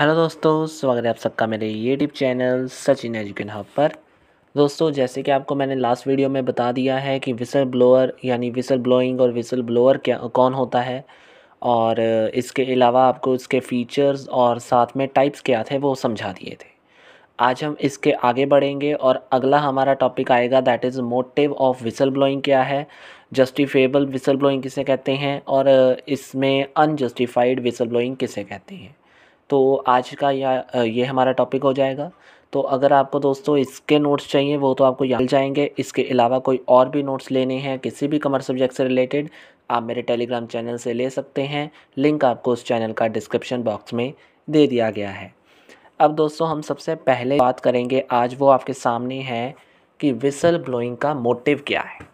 Hello दोस्तों, स्वागत है आप सबका मेरे YouTube channel Sachin education hub पर। दोस्तों, जैसे कि आपको मैंने लास्ट वीडियो में बता दिया है कि विसल ब्लोअर यानी विसल ब्लोइंग और विसल ब्लोअर क्या, कौन होता है? और इसके अलावा आपको इसके फीचर्स और साथ में टाइप्स क्या थे, वो समझा दिए थे। आज हम इसके आगे बढ़ेंगे और अगला हमारा टॉपिक आएगा that is motive of whistle blowing क्या है? जस्टिफेबल विसल ब्लोइंग किसे कहते हैं? और इसमें अनजस्टिफाइड विसल ब्लोइंग किसे कहते हैं? तो आज का या ये हमारा टॉपिक हो जाएगा। तो अगर आपको दोस्तों इसके नोट्स चाहिए, वो तो आपको मिल जाएँगे। इसके अलावा कोई और भी नोट्स लेने हैं, किसी भी कमर्स सब्जेक्ट से रिलेटेड आप मेरे टेलीग्राम चैनल से ले सकते हैं। लिंक आपको उस चैनल का डिस्क्रिप्शन बॉक्स में दे दिया गया है। अब दोस्तों हम सबसे पहले बात करेंगे, आज वो आपके सामने है कि विसल ब्लोइंग का मोटिव क्या है।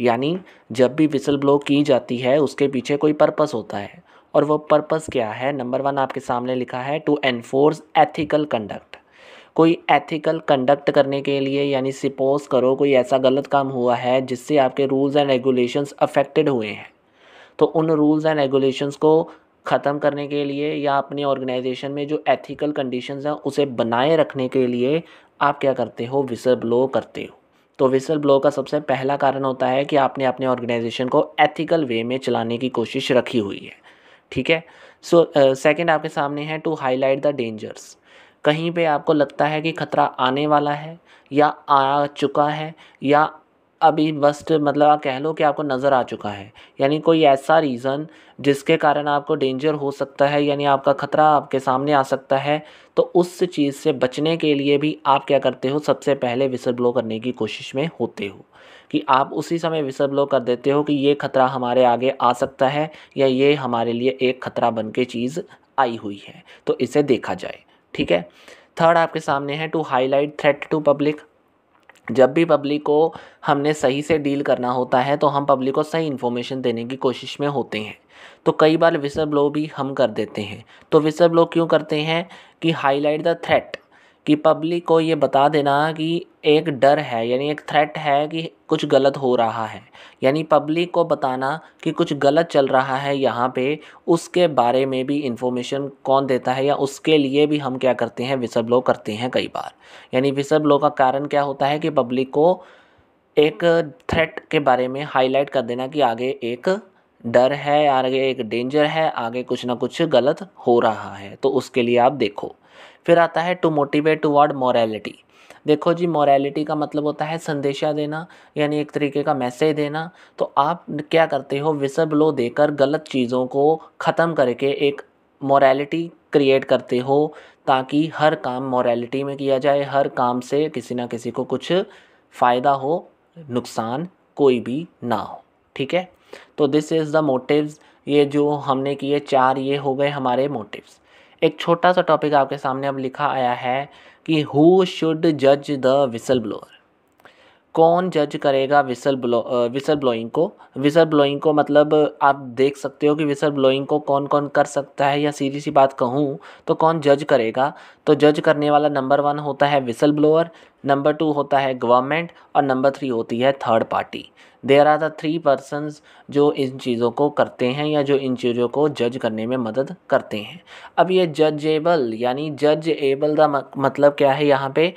यानी जब भी विसल ब्लो की जाती है, उसके पीछे कोई पर्पस होता है। और वो पर्पस क्या है? नंबर वन आपके सामने लिखा है टू एनफोर्स एथिकल कंडक्ट कोई एथिकल कंडक्ट करने के लिए यानी सपोज़ करो कोई ऐसा गलत काम हुआ है जिससे आपके रूल्स एंड रेगुलेशंस अफेक्टेड हुए हैं। तो उन रूल्स एंड रेगुलेशंस को ख़त्म करने के लिए या अपने ऑर्गेनाइजेशन में जो एथिकल कंडीशंस हैं उसे बनाए रखने के लिए आप क्या करते हो? विसल ब्लो करते हो। तो विसल ब्लो का सबसे पहला कारण होता है कि आपने अपने ऑर्गेनाइजेशन को एथिकल वे में चलाने की कोशिश रखी हुई है। ठीक है? सो सेकंड आपके सामने है टू हाईलाइट द डेंजर्स कहीं पे आपको लगता है कि ख़तरा आने वाला है, या आ चुका है, या अभी बस्ट मतलब आप कह लो कि आपको नज़र आ चुका है। यानी कोई ऐसा रीज़न जिसके कारण आपको डेंजर हो सकता है, यानी आपका ख़तरा आपके सामने आ सकता है तो उस चीज़ से बचने के लिए भी आप क्या करते हो? सबसे पहले विसल ब्लो करने की कोशिश में होते हो। कि आप उसी समय विसल ब्लो कर देते हो कि ये ख़तरा हमारे आगे आ सकता है या ये हमारे लिए एक ख़तरा बन के चीज़ आई हुई है। तो इसे देखा जाए, ठीक है? थर्ड आपके सामने है to highlight threat to public जब भी पब्लिक को हमने सही से डील करना होता है तो हम पब्लिक को सही इन्फॉर्मेशन देने की कोशिश में होते हैं। तो कई बार विसल ब्लो भी हम कर देते हैं। तो विसल ब्लो क्यों करते हैं कि हाईलाइट द थ्रेट कि पब्लिक को ये बता देना कि एक डर है, यानी एक थ्रेट है कि कुछ गलत हो रहा है। यानी पब्लिक को बताना कि कुछ गलत चल रहा है यहाँ पे, उसके बारे में भी इंफॉर्मेशन कौन देता है या उसके लिए भी हम क्या करते हैं विसल ब्लो करते हैं कई बार। यानी विसल ब्लो का कारण क्या होता है कि पब्लिक को एक थ्रेट के बारे में हाईलाइट कर देना कि आगे एक डर है, आगे एक डेंजर है, आगे कुछ ना कुछ गलत हो रहा है। तो उसके लिए आप देखो। फिर आता है टू मोटिवेट टूवर्ड मॉरेलिटी देखो जी मॉरेलिटी का मतलब होता है संदेशा देना, यानी एक तरीके का मैसेज देना। तो आप क्या करते हो? विसल ब्लो देकर गलत चीज़ों को ख़त्म करके एक मॉरेलिटी क्रिएट करते हो, ताकि हर काम मॉरेलिटी में किया जाए, हर काम से किसी ना किसी को कुछ फ़ायदा हो, नुकसान कोई भी ना हो। ठीक है? तो दिस इज़ द मोटिव्स ये जो हमने किए, चार ये हो गए हमारे मोटिव्स एक छोटा सा टॉपिक आपके सामने अब लिखा आया है कि हु शुड जज द विसल ब्लोअर कौन जज करेगा विसल ब्लो विसल ब्लोइंग को? विसल ब्लोइंग को मतलब आप देख सकते हो कि विसल ब्लोइंग को कौन कौन कर सकता है या सीधी सी बात कहूँ तो कौन जज करेगा? तो जज करने वाला नंबर वन होता है विसल ब्लोअर नंबर टू होता है गवर्नमेंट और नंबर थ्री होती है third party there are the three persons जो इन चीज़ों को करते हैं या जो इन चीज़ों को जज करने में मदद करते हैं. अब ये जजेबल यानी जज एबल का मतलब क्या है यहाँ पे?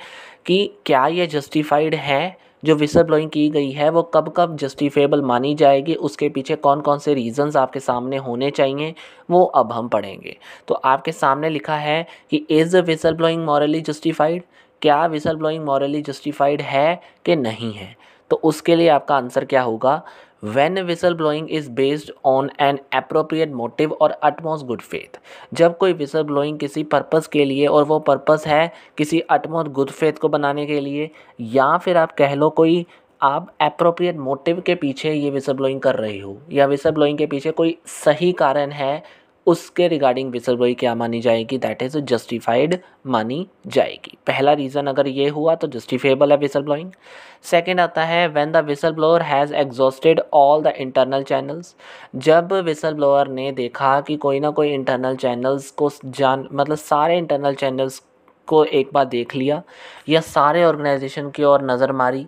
कि क्या ये जस्टिफाइड है? जो विसल ब्लोइंग की गई है, वो कब कब जस्टिफेबल मानी जाएगी, उसके पीछे कौन कौन से रीजंस आपके सामने होने चाहिए, वो अब हम पढ़ेंगे। तो आपके सामने लिखा है कि is the whistle blowing morally justified क्या विसल ब्लोइंग मॉरली जस्टिफाइड है कि नहीं है? तो उसके लिए आपका आंसर क्या होगा? When whistle blowing is based on an appropriate motive और अटमोस्ट गुड फेथ जब कोई विसल ब्लोइंग किसी पर्पज़ के लिए और वो पर्पज़ है किसी अटमोस्ट गुड फेथ को बनाने के लिए, या फिर आप कह लो कोई आप अप्रोप्रिएट मोटिव के पीछे ये विसल ब्लोइंग कर रही हो, या विसल ब्लोइंग के पीछे कोई सही कारण है उसके रिगार्डिंग ब्लोइंग क्या मानी जाएगी? दैट इज़ जस्टिफाइड मानी जाएगी। पहला रीज़न अगर ये हुआ तो जस्टिफेबल है विसल ब्लोइंग सेकेंड आता है when the whistle blower has exhausted all the internal channels जब विसल ब्लोअर ने देखा कि कोई ना कोई इंटरनल चैनल्स को जान मतलब सारे इंटरनल चैनल्स को एक बार देख लिया, या सारे ऑर्गेनाइजेशन की ओर नज़र मारी,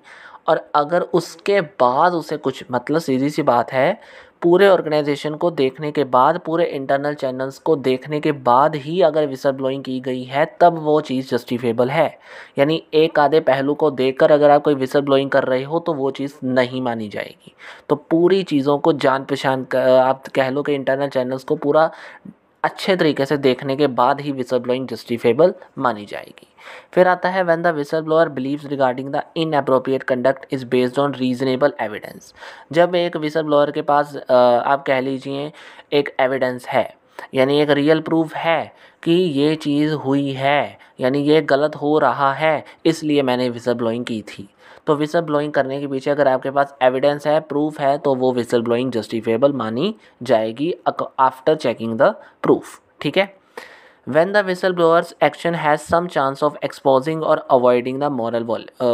और अगर उसके बाद उसे कुछ मतलब सीधी सी बात है पूरे ऑर्गेनाइजेशन को देखने के बाद, पूरे इंटरनल चैनल्स को देखने के बाद ही अगर विसल ब्लोइंग की गई है, तब वो चीज़ जस्टिफेबल है। यानी एक आधे पहलू को देखकर अगर आप कोई विसल ब्लोइंग कर रहे हो तो वो चीज़ नहीं मानी जाएगी। तो पूरी चीज़ों को जान पहचान आप कह लो कि इंटरनल चैनल्स को पूरा अच्छे तरीके से देखने के बाद ही विसल ब्लोइंग जस्टिफेबल मानी जाएगी। फिर आता है when the whistle blower believe regarding the inappropriate conduct is based on reasonable evidence जब एक विसल ब्लोअर के पास आप कह लीजिए, एक एविडेंस है, यानी एक रियल प्रूफ है कि ये चीज़ हुई है, यानी ये गलत हो रहा है, इसलिए मैंने विसल ब्लोइंग की थी। तो विसल ब्लोइंग करने के पीछे अगर आपके पास एविडेंस है प्रूफ है तो वो विसल ब्लोइंग जस्टिफेबल मानी जाएगी आफ्टर चेकिंग द प्रूफ ठीक है? When the whistleblower's action has some chance of exposing or avoiding the moral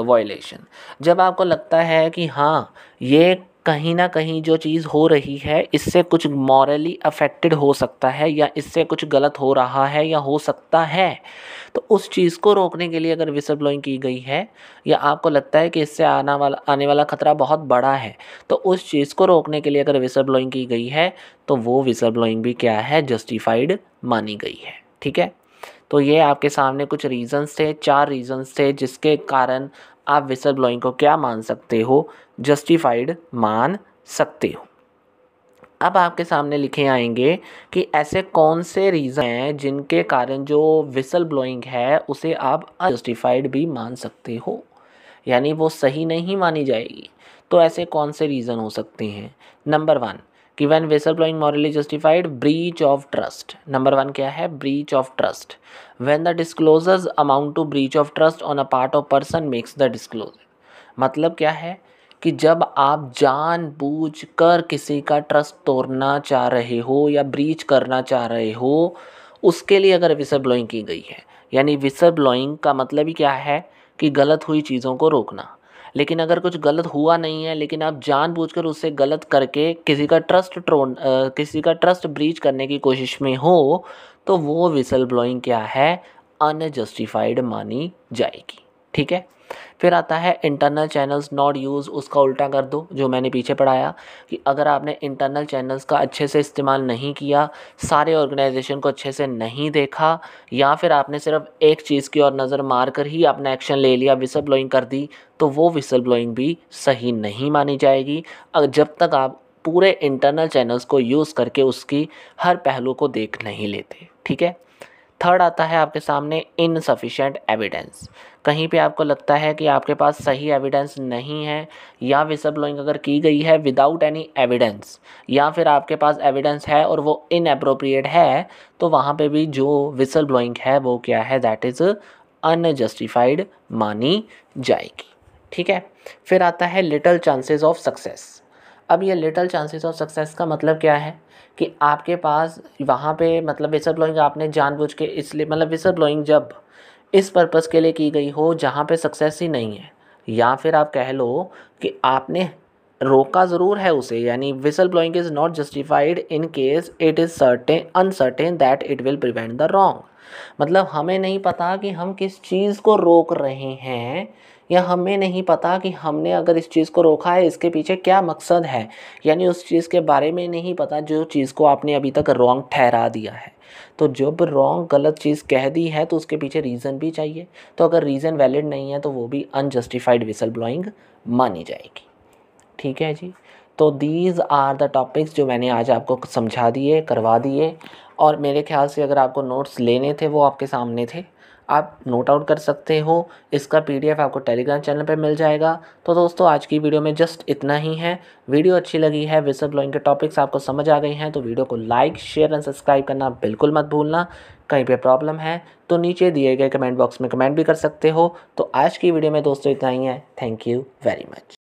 violation, जब आपको लगता है कि हाँ ये कहीं ना कहीं जो चीज़ हो रही है, इससे कुछ मॉरली अफेक्टेड हो सकता है या इससे कुछ गलत हो रहा है या हो सकता है। तो उस चीज़ को रोकने के लिए अगर विसल ब्लोइंग की गई है या आपको लगता है कि इससे आना वाला, आने वाला ख़तरा बहुत बड़ा है तो उस चीज़ को रोकने के लिए अगर विसल ब्लोइंग की गई है तो वो विसल ब्लोइंग भी क्या है? जस्टिफाइड मानी गई है। ठीक है? तो ये आपके सामने कुछ रीज़न्स थे, चार रीज़न्स थे जिसके कारण आप विसल ब्लोइंग को क्या मान सकते हो? जस्टिफाइड मान सकते हो। अब आपके सामने लिखे आएँगे कि ऐसे कौन से रीज़न हैं जिनके कारण जो विसल ब्लोइंग है, उसे आप अनजस्टिफाइड भी मान सकते हो। यानी वो सही नहीं मानी जाएगी। तो ऐसे कौन से रीज़न हो सकते हैं? नंबर वन कि when whistle blowing morally justified breach of trust number one क्या है? Breach of trust when the disclosures amount to breach of trust on a part of person makes the disclosure मतलब क्या है? कि जब आप जान बूझ कर किसी का ट्रस्ट तोड़ना चाह रहे हो या ब्रीच करना चाह रहे हो, उसके लिए अगर विसल ब्लोइंग की गई है, यानी विसल ब्लोइंग का मतलब ही क्या है? कि गलत हुई चीज़ों को रोकना। लेकिन अगर कुछ गलत हुआ नहीं है, लेकिन आप जानबूझकर उससे गलत करके किसी का ट्रस्ट ट्रोन किसी का ट्रस्ट ब्रीच करने की कोशिश में हो तो वो विसल ब्लोइंग क्या है? अनजस्टिफाइड मानी जाएगी। ठीक है? फिर आता है इंटरनल चैनल्स नॉट यूज़ उसका उल्टा कर दो, जो मैंने पीछे पढ़ाया कि अगर आपने इंटरनल चैनल्स का अच्छे से इस्तेमाल नहीं किया, सारे ऑर्गेनाइजेशन को अच्छे से नहीं देखा, या फिर आपने सिर्फ़ एक चीज़ की ओर नज़र मार कर ही अपना एक्शन ले लिया विसल ब्लोइंग कर दी तो वो विसल ब्लोइंग भी सही नहीं मानी जाएगी। जब तक आप पूरे इंटरनल चैनल्स को यूज़ करके उसकी हर पहलू को देख नहीं लेते, ठीक है? थर्ड आता है आपके सामने इनसफिशेंट एविडेंस कहीं पे आपको लगता है कि आपके पास सही एविडेंस नहीं है, या विसल ब्लोइंग अगर की गई है विदाउट एनी एविडेंस या फिर आपके पास एविडेंस है और वो इनअप्रोप्रिएट है तो वहाँ पे भी जो विसल ब्लोइंग है वो क्या है? दैट इज़ अनजस्टिफाइड मानी जाएगी. ठीक है? फिर आता है लिटल चांसेस ऑफ़ सक्सेस अब ये लिटल चांसेस ऑफ़ सक्सेस का मतलब क्या है? कि आपके पास वहाँ पे मतलब विसल ब्लोइंग आपने जानबूझ के इसलिए मतलब विसल ब्लोइंग जब इस पर्पज़ के लिए की गई हो, जहाँ पे सक्सेस ही नहीं है, या फिर आप कह लो कि आपने रोका ज़रूर है उसे, यानी whistle blowing is not justified in case it is certain uncertain that it will prevent the wrong मतलब हमें नहीं पता कि हम किस चीज़ को रोक रहे हैं या हमें नहीं पता कि हमने अगर इस चीज़ को रोका है, इसके पीछे क्या मकसद है? यानी उस चीज़ के बारे में नहीं पता जो चीज़ को आपने अभी तक रॉन्ग ठहरा दिया है। तो जब रॉन्ग गलत चीज़ कह दी है तो उसके पीछे रीज़न भी चाहिए। तो अगर रीज़न वैलिड नहीं है तो वो भी अनजस्टिफाइड विसल ब्लॉइंग मानी जाएगी। ठीक है जी? तो दीज आर द टॉपिक्स जो मैंने आज आपको समझा दिए, करवा दिए। और मेरे ख्याल से अगर आपको नोट्स लेने थे, वो आपके सामने थे। आप नोट आउट कर सकते हो। इसका पीडीएफ आपको टेलीग्राम चैनल पर मिल जाएगा। तो दोस्तों, आज की वीडियो में जस्ट इतना ही है। वीडियो अच्छी लगी है विसल ब्लोइंग के टॉपिक्स आपको समझ आ गई हैं तो वीडियो को लाइक शेयर एंड सब्सक्राइब करना बिल्कुल मत भूलना। कहीं पे प्रॉब्लम है तो नीचे दिए गए कमेंट बॉक्स में कमेंट भी कर सकते हो। तो आज की वीडियो में दोस्तों इतना ही है। Thank you very much